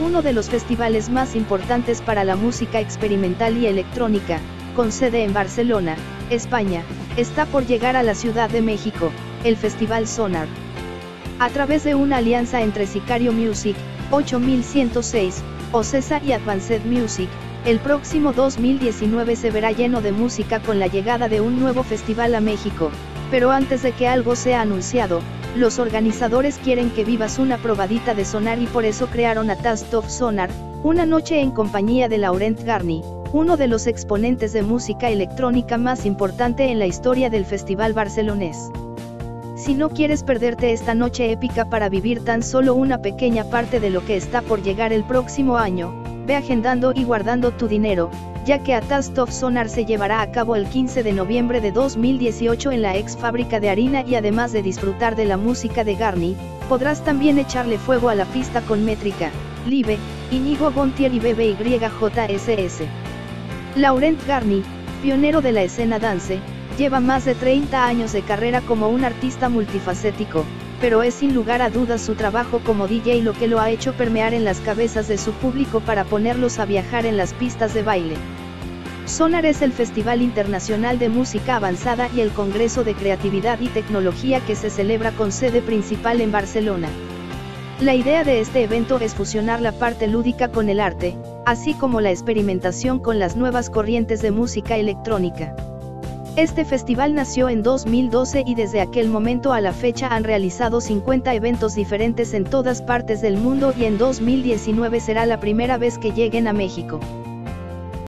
uno de los festivales más importantes para la música experimental y electrónica, con sede en Barcelona, España, está por llegar a la Ciudad de México, el Festival Sonar. A través de una alianza entre Sicario Music, 8106, Ocesa y Advanced Music, el próximo 2019 se verá lleno de música con la llegada de un nuevo festival a México, pero antes de que algo sea anunciado, los organizadores quieren que vivas una probadita de sonar y por eso crearon a Taste of Sonar, una noche en compañía de Laurent Garni, uno de los exponentes de música electrónica más importante en la historia del festival barcelonés. Si no quieres perderte esta noche épica para vivir tan solo una pequeña parte de lo que está por llegar el próximo año, ve agendando y guardando tu dinero, ya que Taste of Sonar se llevará a cabo el 15 de noviembre de 2018 en la ex fábrica de harina y además de disfrutar de la música de Garni, podrás también echarle fuego a la pista con Métrica, Live, Inigo Gontier y BBYJSS. Laurent Garni, pionero de la escena dance, lleva más de 30 años de carrera como un artista multifacético, pero es sin lugar a dudas su trabajo como DJ lo que lo ha hecho permear en las cabezas de su público para ponerlos a viajar en las pistas de baile. Sonar es el Festival Internacional de Música Avanzada y el Congreso de Creatividad y Tecnología que se celebra con sede principal en Barcelona. La idea de este evento es fusionar la parte lúdica con el arte, así como la experimentación con las nuevas corrientes de música electrónica. Este festival nació en 2012 y desde aquel momento a la fecha han realizado 50 eventos diferentes en todas partes del mundo y en 2019 será la primera vez que lleguen a México.